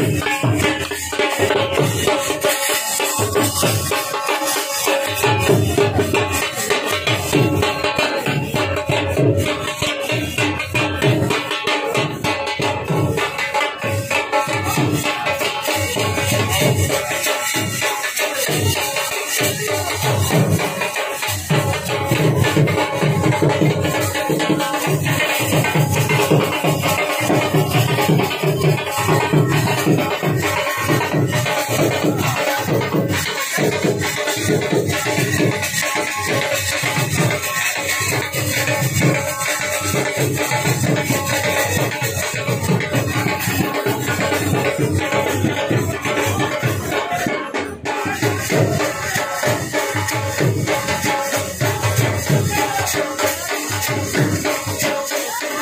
上。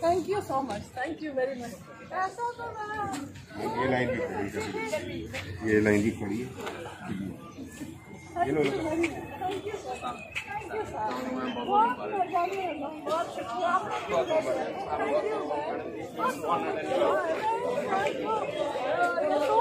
Thank you so much. Thank you very much. Thank you so much. Thank you so much. Thank you so. Thank you. Thank you. Thank you. Thank you